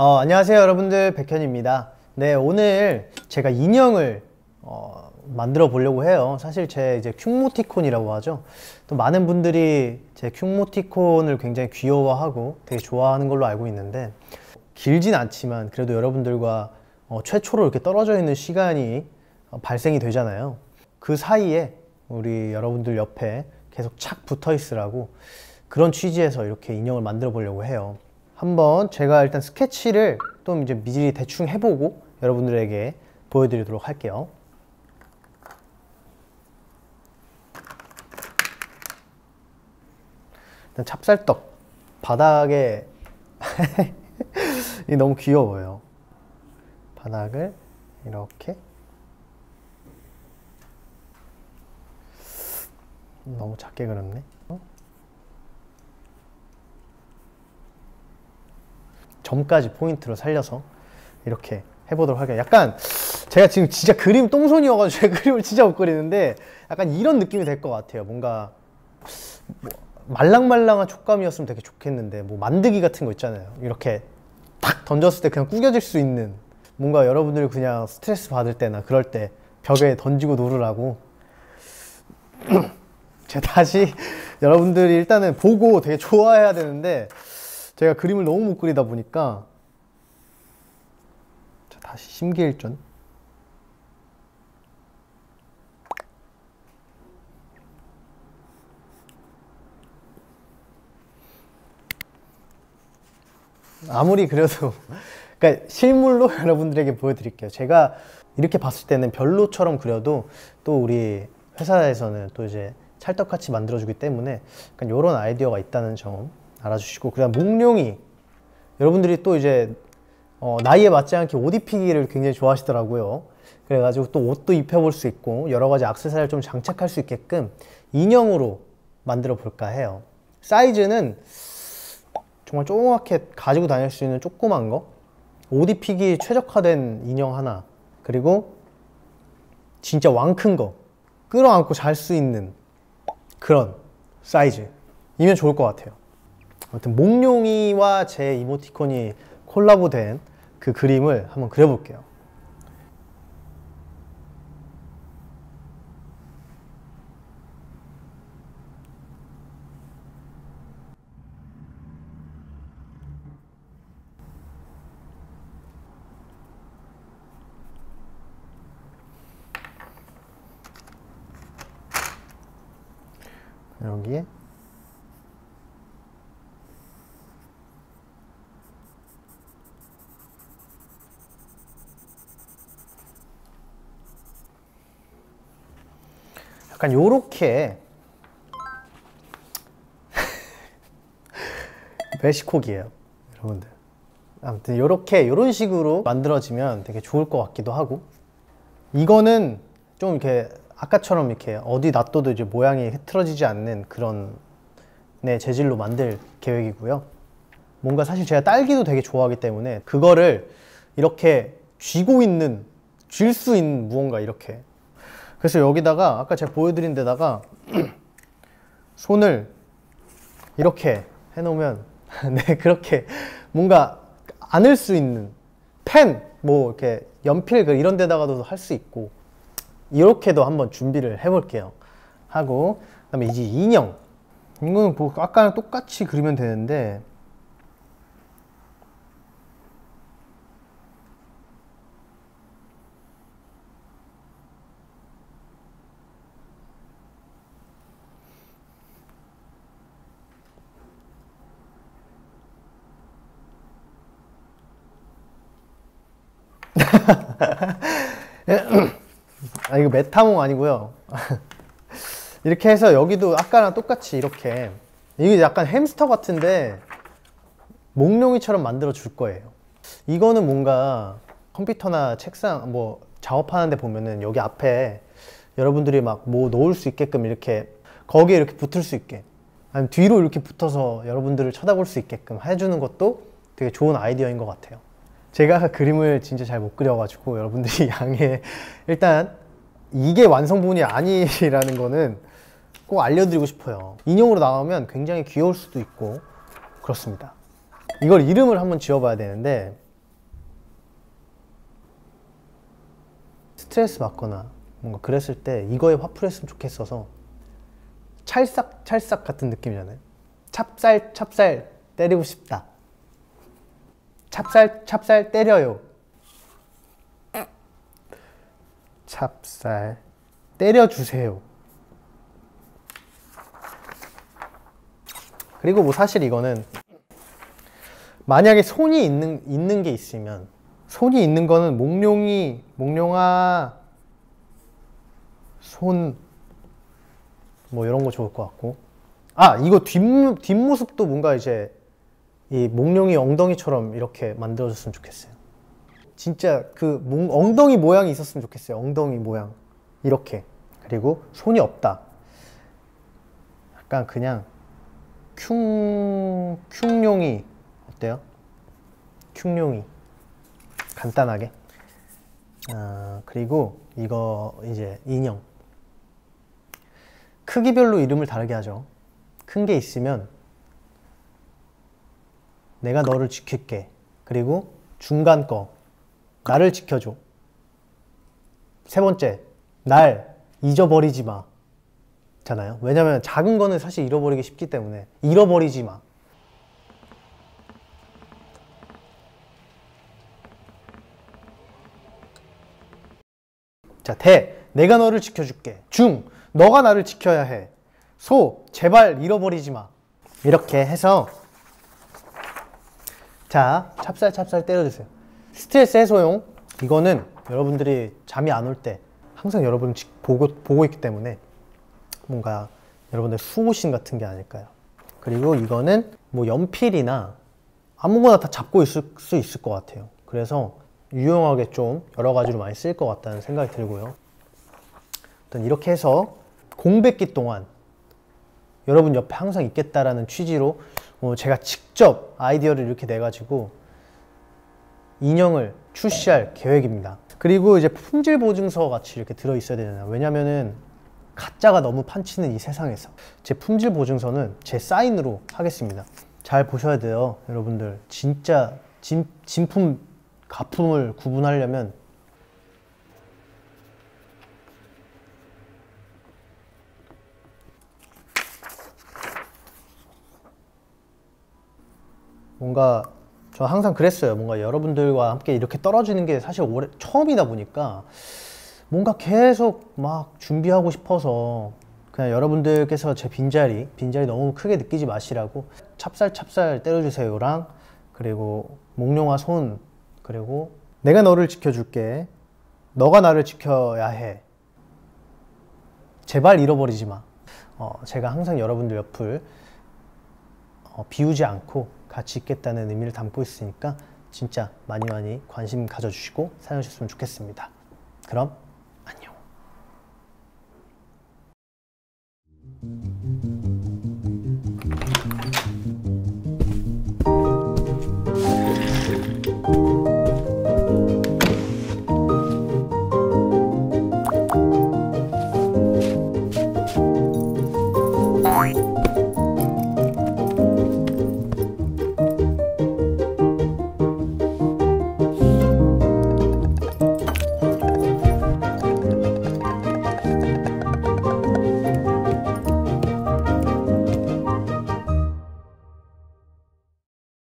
어, 안녕하세요 여러분들. 백현입니다. 네 오늘 제가 인형을 어, 만들어 보려고 해요. 사실 제 이제 큐모티콘이라고 하죠. 또 많은 분들이 제 큐모티콘을 굉장히 귀여워하고 되게 좋아하는 걸로 알고 있는데 길진 않지만 그래도 여러분들과 어, 최초로 이렇게 떨어져 있는 시간이 어, 발생이 되잖아요. 그 사이에 우리 여러분들 옆에 계속 착 붙어 있으라고 그런 취지에서 이렇게 인형을 만들어 보려고 해요 한번 제가 일단 스케치를 좀 이제 미리 대충 해보고 여러분들에게 보여드리도록 할게요. 일단 찹쌀떡 바닥에 이 너무 귀여워요. 바닥을 이렇게 너무 작게 그렸네. 점까지 포인트로 살려서 이렇게 해보도록 할게요. 약간 제가 지금 진짜 그림 똥손이어가지고 제가 그림을 진짜 못 그리는데 약간 이런 느낌이 될 것 같아요. 뭔가 뭐 말랑말랑한 촉감이었으면 되게 좋겠는데 뭐 만드기 같은 거 있잖아요. 이렇게 탁 던졌을 때 그냥 구겨질 수 있는 뭔가 여러분들 그냥 스트레스 받을 때나 그럴 때 벽에 던지고 놀으라고 제가 다시 여러분들이 일단은 보고 되게 좋아해야 되는데 제가 그림을 너무 못 그리다 보니까 자, 다시 심기일전. 아무리 그래도 그러니까 실물로 여러분들에게 보여드릴게요. 제가 이렇게 봤을 때는 별로처럼 그려도 또 우리 회사에서는 또 이제 찰떡같이 만들어주기 때문에 약간 이런 아이디어가 있다는 점 알아주시고 그다음 몽룡이 여러분들이 또 이제 어, 나이에 맞지 않게 옷 입히기를 굉장히 좋아하시더라고요. 그래가지고 또 옷도 입혀볼 수 있고 여러 가지 악세사리를 좀 장착할 수 있게끔 인형으로 만들어 볼까 해요. 사이즈는 정말 조그맣게 가지고 다닐 수 있는 조그만 거, 옷 입히기 최적화된 인형 하나, 그리고 진짜 왕 큰 거, 끌어안고 잘 수 있는 그런 사이즈이면 좋을 것 같아요. 아무튼 몽룡이와 제 이모티콘이 콜라보된 그 그림을 한번 그려볼게요. 여기에 약간 요렇게 메시콕이에요 여러분들. 아무튼 요렇게 요런 식으로 만들어지면 되게 좋을 것 같기도 하고. 이거는 좀 이렇게 아까처럼 이렇게 어디 놔둬도 이제 모양이 흐트러지지 않는 그런 네, 재질로 만들 계획이고요. 뭔가 사실 제가 딸기도 되게 좋아하기 때문에 그거를 이렇게 쥐고 있는 쥘 수 있는 무언가 이렇게 그래서 여기다가 아까 제가 보여드린 데다가 손을 이렇게 해놓으면 네 그렇게 뭔가 안을 수 있는 펜 뭐 이렇게 연필 그 이런 데다가도 할 수 있고 이렇게도 한번 준비를 해볼게요. 하고 그 다음에 이제 인형. 이거는 뭐 아까랑 똑같이 그리면 되는데 아 이거 메타몽 아니고요. 이렇게 해서 여기도 아까랑 똑같이 이렇게. 이게 약간 햄스터 같은데 몽룡이처럼 만들어 줄 거예요. 이거는 뭔가 컴퓨터나 책상 뭐 작업하는데 보면은 여기 앞에 여러분들이 막뭐 놓을 수 있게끔 이렇게 거기에 이렇게 붙을 수 있게 아니면 뒤로 이렇게 붙어서 여러분들을 쳐다볼 수 있게끔 해주는 것도 되게 좋은 아이디어인 것 같아요 제가 그림을 진짜 잘 못 그려가지고 여러분들이 양해 일단 이게 완성본이 아니라는 거는 꼭 알려드리고 싶어요. 인형으로 나오면 굉장히 귀여울 수도 있고 그렇습니다. 이걸 이름을 한번 지어봐야 되는데 스트레스 받거나 뭔가 그랬을 때 이거에 화풀이 했으면 좋겠어서 찰싹 찰싹 같은 느낌이잖아요. 찹쌀 찹쌀 때리고 싶다. 찹쌀 찹쌀 때려요. 찹쌀 때려주세요. 그리고 뭐 사실 이거는 만약에 손이 있는 있는 게 있으면 손이 있는 거는 몽룡이 몽룡아 손 뭐 이런 거 좋을 것 같고 아 이거 뒷 뒷모습도 뭔가 이제 이 몽룡이 엉덩이처럼 이렇게 만들어줬으면 좋겠어요. 진짜 그 몽, 엉덩이 모양이 있었으면 좋겠어요. 엉덩이 모양 이렇게 그리고 손이 없다. 약간 그냥 큉 큉룡이 어때요? 큉룡이 간단하게. 아, 그리고 이거 이제 인형. 크기별로 이름을 다르게 하죠. 큰 게 있으면 내가 너를 지킬게. 그리고 중간 거 나를 지켜줘. 세 번째 날 잊어버리지 마. 잖아요. 왜냐면 작은 거는 사실 잃어버리기 쉽기 때문에 잃어버리지 마. 자, 대. 내가 너를 지켜줄게. 중. 너가 나를 지켜야 해. 소. 제발 잃어버리지 마. 이렇게 해서 자, 찹쌀 찹쌀 때려주세요. 스트레스 해소용. 이거는 여러분들이 잠이 안 올 때 항상 여러분 보고, 보고 있기 때문에 뭔가 여러분들 수호신 같은 게 아닐까요? 그리고 이거는 뭐 연필이나 아무거나 다 잡고 있을 수 있을 것 같아요. 그래서 유용하게 좀 여러 가지로 많이 쓸 것 같다는 생각이 들고요. 일단 이렇게 해서 공백기 동안 여러분 옆에 항상 있겠다라는 취지로 어 제가 직접 아이디어를 이렇게 내가지고 인형을 출시할 계획입니다. 그리고 이제 품질 보증서 같이 이렇게 들어 있어야 되잖아요. 왜냐면은 가짜가 너무 판치는 이 세상에서 제 품질 보증서는 제 사인으로 하겠습니다. 잘 보셔야 돼요, 여러분들. 진짜 진, 진품 가품을 구분하려면 뭔가 저 항상 그랬어요. 뭔가 여러분들과 함께 이렇게 떨어지는 게 사실 올해 처음이다 보니까 뭔가 계속 막 준비하고 싶어서 그냥 여러분들께서 제 빈자리, 빈자리 너무 크게 느끼지 마시라고 찹쌀 찹쌀 때려주세요랑 그리고 몽룡아 손 그리고 내가 너를 지켜줄게. 너가 나를 지켜야 해. 제발 잃어버리지 마. 어, 제가 항상 여러분들 옆을 어, 비우지 않고 같이 있겠다는 의미를 담고 있으니까 진짜 많이 많이 관심 가져주시고 사용하셨으면 좋겠습니다. 그럼